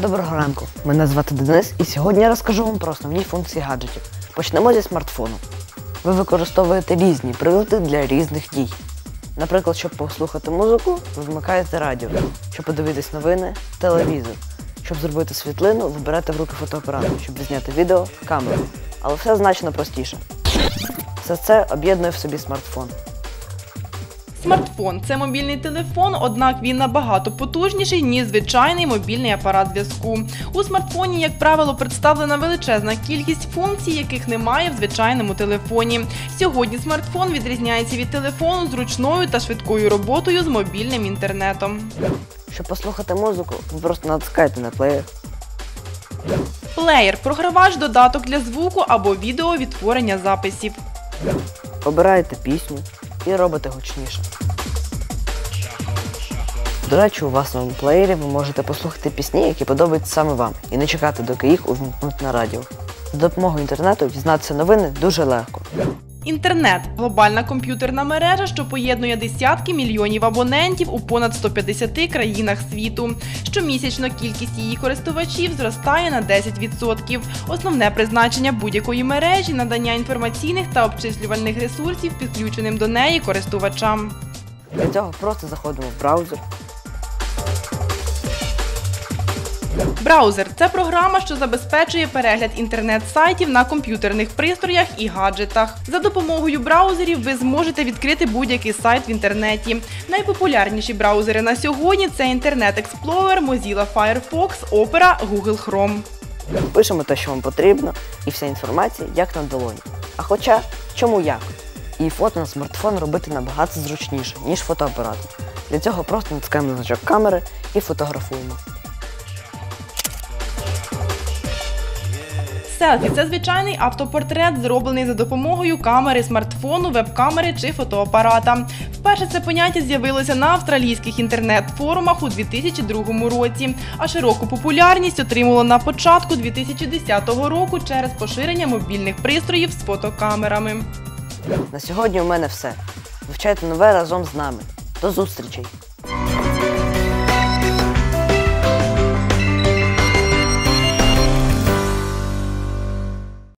Доброго ранку. Мене звати Денис, і сьогодні я розкажу вам про основні функції гаджетів. Почнемо зі смартфону. Ви використовуєте різні прилади для різних дій. Наприклад, щоб послухати музику, ви вмикаєте радіо, щоб подивитись новини, телевізор. Щоб зробити світлину, ви берете в руки фотоапарат, щоб зняти відео, камеру. Але все значно простіше. Все це об'єднує в собі смартфон. Смартфон це мобільний телефон, однак він набагато потужніший, ніж звичайний мобільний апарат зв'язку. У смартфоні, як правило, представлена величезна кількість функцій, яких немає в звичайному телефоні. Сьогодні смартфон відрізняється від телефону зручною та швидкою роботою з мобільним інтернетом. Щоб послухати музику, просто натискаєте на плеєр. Плеєр програвач додаток для звуку або відео відтворення записів. Обираєте пісню і робите гучніше. До речі, у власному плеєрі ви можете послухати пісні, які подобаються саме вам, і не чекати, доки їх увімкнуть на радіо. За допомогою інтернету дізнатися новини дуже легко. Інтернет глобальна комп'ютерна мережа, що поєднує десятки мільйонів абонентів у понад 150 країнах світу. Щомісячно кількість її користувачів зростає на 10%. Основне призначення будь-якої мережі надання інформаційних та обчислювальних ресурсів підключеним до неї користувачам. Для цього просто заходимо в браузер, Браузер це програма, що забезпечує перегляд інтернет-сайтів на комп'ютерних пристроях і гаджетах. За допомогою браузерів ви зможете відкрити будь-який сайт в інтернеті. Найпопулярніші браузери на сьогодні це Internet Explorer, Mozilla Firefox, Opera, Google Chrome. пишемо те, що вам потрібно, і вся інформація як на долоні. А хоча, чому як? І фото на смартфон робити набагато зручніше, ніж фотоапаратом. Для цього просто натискаємо на значок камери і фотографуємо. Селфі це звичайний автопортрет, зроблений за допомогою камери смартфону, веб-камери чи фотоапарата. Вперше це поняття з'явилося на австралійських інтернет-форумах у 2002 році, а широку популярність отримало на початку 2010 року через поширення мобільних пристроїв з фотокамерами. На сьогодні у мене все. Вивчайте нове разом з нами. До зустрічей!